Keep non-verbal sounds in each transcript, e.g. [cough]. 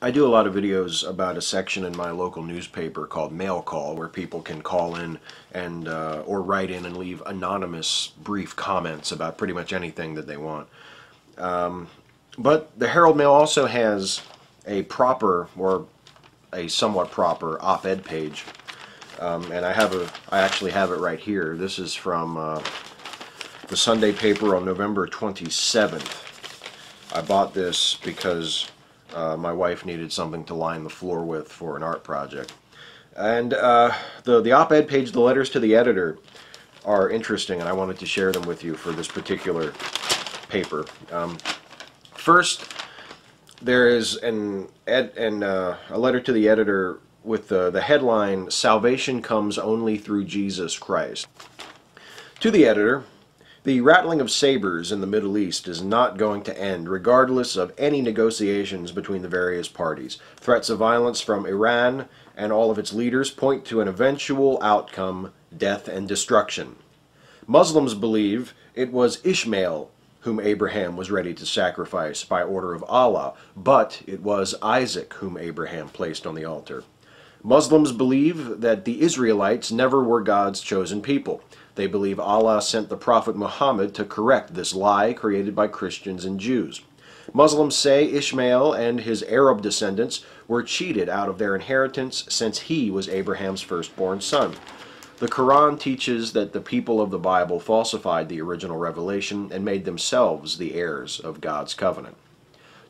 I do a lot of videos about a section in my local newspaper called Mail Call, where people can call in and uh, or write in and leave anonymous, brief comments about pretty much anything that they want. Um, but the Herald Mail also has a proper or a somewhat proper op-ed page, um, and I have a I actually have it right here. This is from uh, the Sunday paper on November 27th. I bought this because uh, my wife needed something to line the floor with for an art project. And uh, the, the op-ed page, the letters to the editor, are interesting, and I wanted to share them with you for this particular paper. Um, first, there is an, ed, an uh, a letter to the editor with the, the headline, Salvation Comes Only Through Jesus Christ. To the editor, the rattling of sabers in the Middle East is not going to end, regardless of any negotiations between the various parties. Threats of violence from Iran and all of its leaders point to an eventual outcome death and destruction. Muslims believe it was Ishmael whom Abraham was ready to sacrifice by order of Allah, but it was Isaac whom Abraham placed on the altar. Muslims believe that the Israelites never were God's chosen people. They believe Allah sent the Prophet Muhammad to correct this lie created by Christians and Jews. Muslims say Ishmael and his Arab descendants were cheated out of their inheritance since he was Abraham's firstborn son. The Quran teaches that the people of the Bible falsified the original revelation and made themselves the heirs of God's covenant.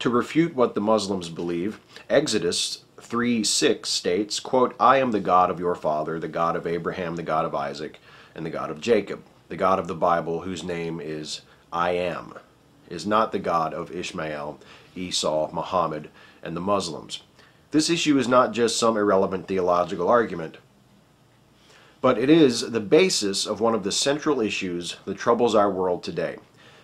To refute what the Muslims believe, Exodus 3 6 states, quote, I am the God of your father, the God of Abraham, the God of Isaac, and the God of Jacob. The God of the Bible, whose name is I am, is not the God of Ishmael, Esau, Muhammad, and the Muslims. This issue is not just some irrelevant theological argument, but it is the basis of one of the central issues that troubles our world today.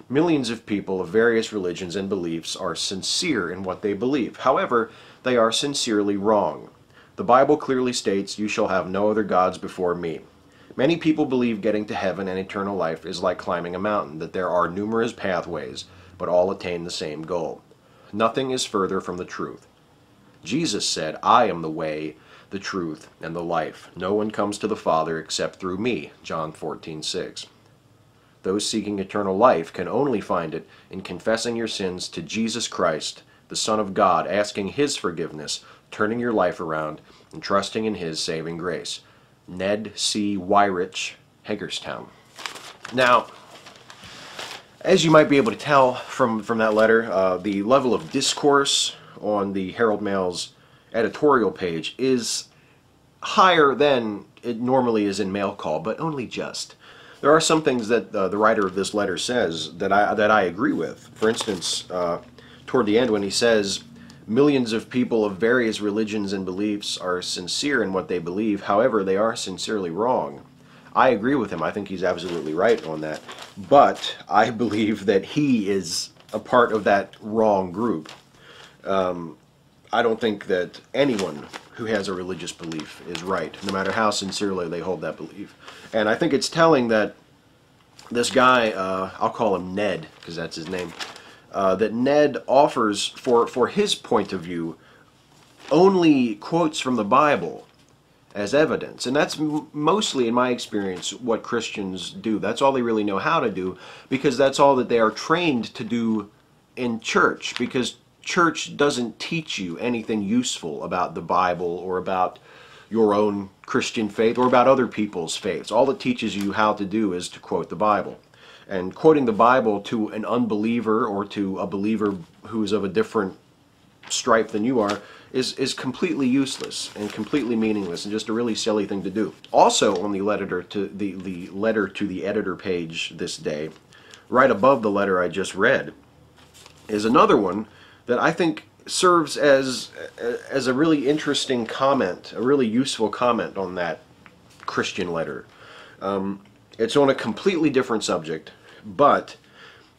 Millions of people of various religions and beliefs are sincere in what they believe. However, they are sincerely wrong. The Bible clearly states, You shall have no other gods before me. Many people believe getting to heaven and eternal life is like climbing a mountain, that there are numerous pathways, but all attain the same goal. Nothing is further from the truth. Jesus said, I am the way, the truth, and the life. No one comes to the Father except through me. John 14, 6. Those seeking eternal life can only find it in confessing your sins to Jesus Christ, the Son of God, asking His forgiveness, turning your life around, and trusting in His saving grace. Ned C. Wyrich, Hagerstown. Now, as you might be able to tell from, from that letter, uh, the level of discourse on the Herald Mail's editorial page is higher than it normally is in mail call, but only just. There are some things that uh, the writer of this letter says that I, that I agree with. For instance, uh, toward the end when he says, millions of people of various religions and beliefs are sincere in what they believe. However, they are sincerely wrong. I agree with him. I think he's absolutely right on that. But I [laughs] believe that he is a part of that wrong group. Um, I don't think that anyone who has a religious belief is right, no matter how sincerely they hold that belief. And I think it's telling that this guy, uh, I'll call him Ned, because that's his name, uh, that Ned offers for, for his point of view only quotes from the Bible as evidence. And that's mostly, in my experience, what Christians do. That's all they really know how to do because that's all that they are trained to do in church because church doesn't teach you anything useful about the Bible or about your own Christian faith or about other people's faiths. All it teaches you how to do is to quote the Bible and quoting the Bible to an unbeliever or to a believer who's of a different stripe than you are is, is completely useless and completely meaningless and just a really silly thing to do. Also on the letter to the, the letter to the editor page this day, right above the letter I just read, is another one that I think serves as as a really interesting comment, a really useful comment on that Christian letter. Um, it's on a completely different subject, but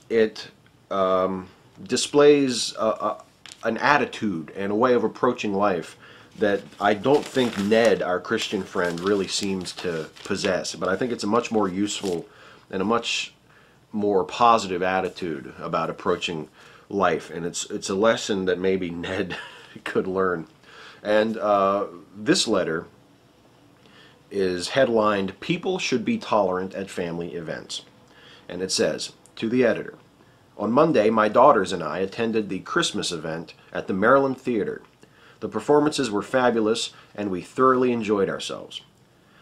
it um, displays a, a, an attitude and a way of approaching life that I don't think Ned, our Christian friend, really seems to possess. But I think it's a much more useful and a much more positive attitude about approaching life. And it's it's a lesson that maybe [laughs] Ned could learn. And uh, this letter is headlined People Should Be Tolerant at Family Events. And it says, To the editor, on Monday, my daughters and I attended the Christmas event at the Maryland Theater. The performances were fabulous, and we thoroughly enjoyed ourselves.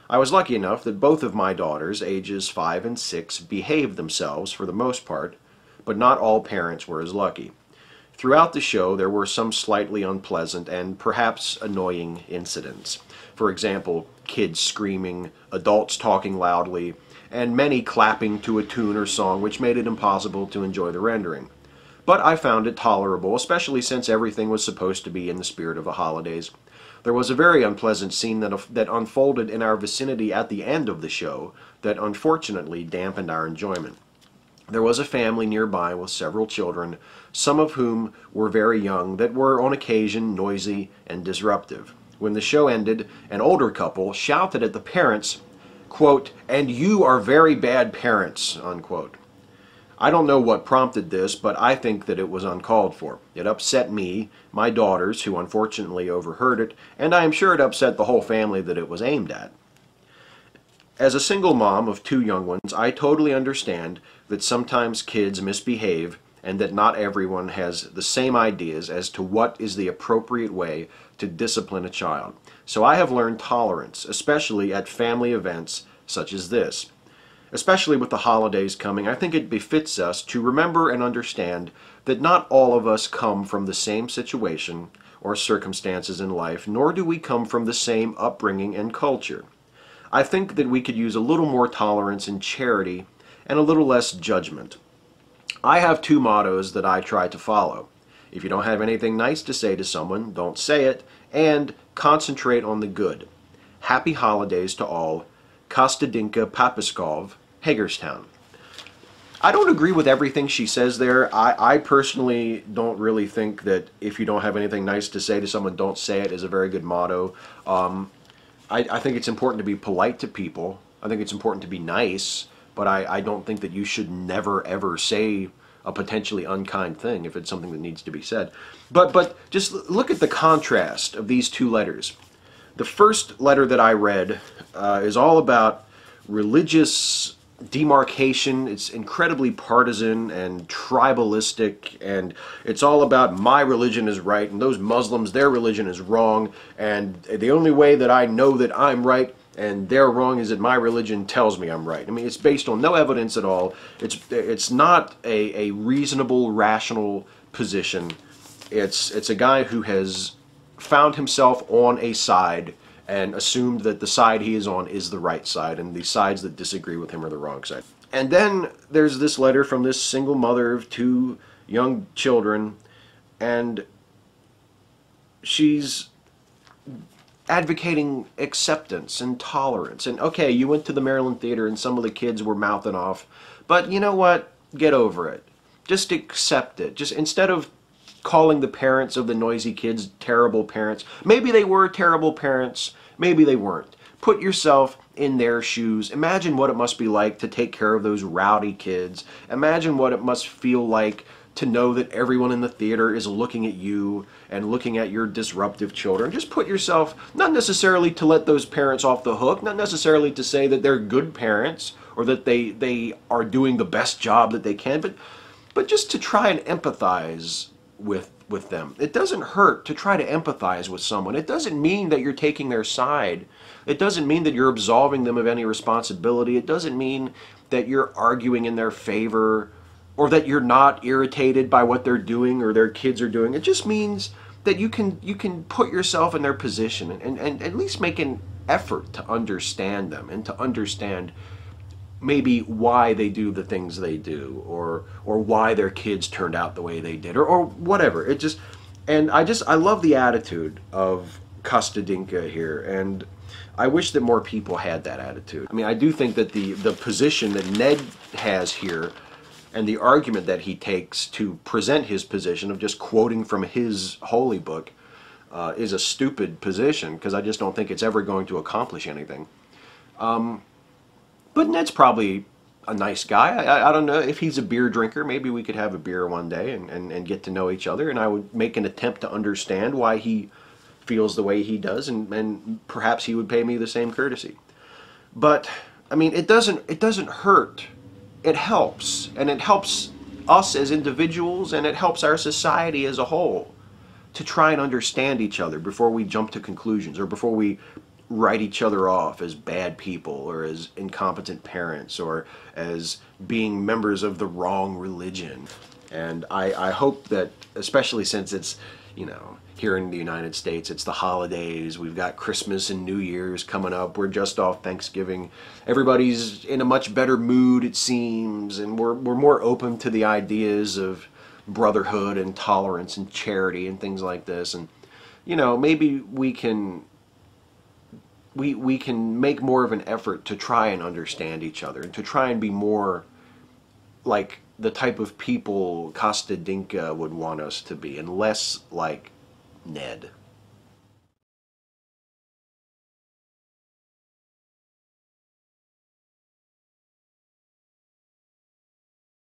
I was lucky enough that both of my daughters, ages 5 and 6, behaved themselves for the most part, but not all parents were as lucky. Throughout the show, there were some slightly unpleasant and perhaps annoying incidents. For example, kids screaming, adults talking loudly, and many clapping to a tune or song which made it impossible to enjoy the rendering. But I found it tolerable, especially since everything was supposed to be in the spirit of the holidays. There was a very unpleasant scene that, uh, that unfolded in our vicinity at the end of the show that unfortunately dampened our enjoyment. There was a family nearby with several children, some of whom were very young, that were on occasion noisy and disruptive. When the show ended, an older couple shouted at the parents, quote, and you are very bad parents, unquote. I don't know what prompted this, but I think that it was uncalled for. It upset me, my daughters, who unfortunately overheard it, and I am sure it upset the whole family that it was aimed at. As a single mom of two young ones, I totally understand that sometimes kids misbehave and that not everyone has the same ideas as to what is the appropriate way to discipline a child. So I have learned tolerance, especially at family events such as this. Especially with the holidays coming, I think it befits us to remember and understand that not all of us come from the same situation or circumstances in life, nor do we come from the same upbringing and culture. I think that we could use a little more tolerance and charity and a little less judgment. I have two mottos that I try to follow. If you don't have anything nice to say to someone, don't say it, and concentrate on the good. Happy holidays to all. Kostadinka Papaskov, Hagerstown. I don't agree with everything she says there. I, I personally don't really think that if you don't have anything nice to say to someone, don't say it is a very good motto. Um, I, I think it's important to be polite to people. I think it's important to be nice, but I, I don't think that you should never ever say a potentially unkind thing if it's something that needs to be said. But but just look at the contrast of these two letters. The first letter that I read uh, is all about religious demarcation. It's incredibly partisan and tribalistic, and it's all about my religion is right and those Muslims, their religion is wrong, and the only way that I know that I'm right and they're wrong is that my religion tells me I'm right. I mean, it's based on no evidence at all. It's it's not a, a reasonable, rational position. It's it's a guy who has found himself on a side and assumed that the side he is on is the right side, and the sides that disagree with him are the wrong side. And then there's this letter from this single mother of two young children, and she's advocating acceptance and tolerance. And okay, you went to the Maryland Theater and some of the kids were mouthing off, but you know what? Get over it. Just accept it. Just instead of calling the parents of the noisy kids terrible parents, maybe they were terrible parents, maybe they weren't. Put yourself in their shoes. Imagine what it must be like to take care of those rowdy kids. Imagine what it must feel like to know that everyone in the theater is looking at you and looking at your disruptive children. Just put yourself, not necessarily to let those parents off the hook, not necessarily to say that they're good parents or that they, they are doing the best job that they can, but, but just to try and empathize with, with them. It doesn't hurt to try to empathize with someone. It doesn't mean that you're taking their side. It doesn't mean that you're absolving them of any responsibility. It doesn't mean that you're arguing in their favor or that you're not irritated by what they're doing or their kids are doing. It just means that you can you can put yourself in their position and, and, and at least make an effort to understand them and to understand maybe why they do the things they do or or why their kids turned out the way they did or, or whatever. It just and I just I love the attitude of Kostadinka here and I wish that more people had that attitude. I mean, I do think that the the position that Ned has here and the argument that he takes to present his position of just quoting from his holy book uh, is a stupid position because I just don't think it's ever going to accomplish anything. Um, but Ned's probably a nice guy. I, I don't know if he's a beer drinker. Maybe we could have a beer one day and, and, and get to know each other. And I would make an attempt to understand why he feels the way he does, and, and perhaps he would pay me the same courtesy. But I mean, it doesn't it doesn't hurt. It helps, and it helps us as individuals, and it helps our society as a whole to try and understand each other before we jump to conclusions or before we write each other off as bad people or as incompetent parents or as being members of the wrong religion. And I, I hope that, especially since it's, you know, here in the United States, it's the holidays. We've got Christmas and New Year's coming up. We're just off Thanksgiving. Everybody's in a much better mood, it seems, and we're, we're more open to the ideas of brotherhood and tolerance and charity and things like this. And, you know, maybe we can we we can make more of an effort to try and understand each other and to try and be more like the type of people Kostadinka would want us to be and less like Ned.